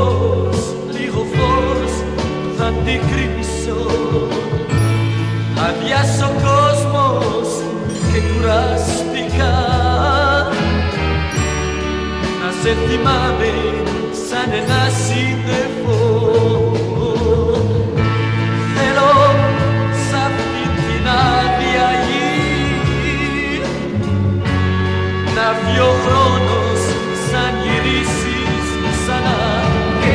φως, λίγο φως θα την κρύψω. Αδειάς ο κόσμος και κουράστηκα Να σε θυμάμαι σαν ένα σύννεφο. Θέλω σ' πει την άδεια να βγει ο χρόνος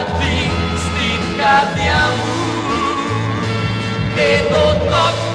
χαρτί στην καρδιά μου. Και το τόπο